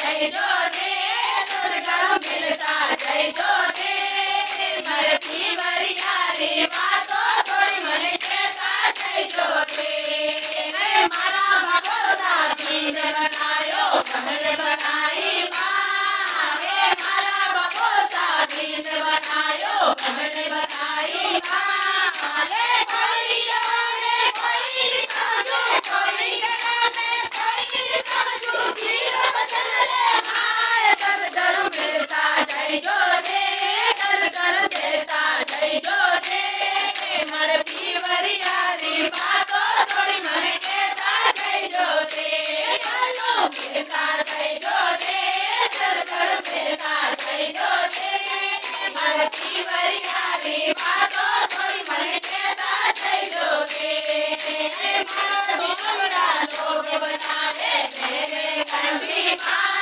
जय जो दे कर मिलता जय जो जय जो दे कर कर देता। जय जो दे मर पीवरी यारी बातो थोड़ी मन देता जय जो दे मनो मिलता। जय जो दे कर कर मिलता जय जो दे मर पीवरी यारी बातो थोड़ी मन देता जय जो दे मार बिगड़ा लोग बनावे, मेरे कंठी माँ मारा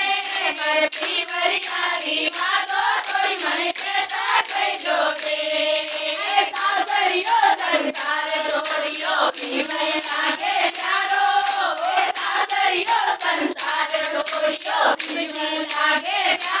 मरती मरियारी बातो थोड़ी मन देता जय जो सासरियो संसार छोड़ियो की मैं लागे प्यारो सासरियो संसार छोड़ियो की मैं लागे प्यारो।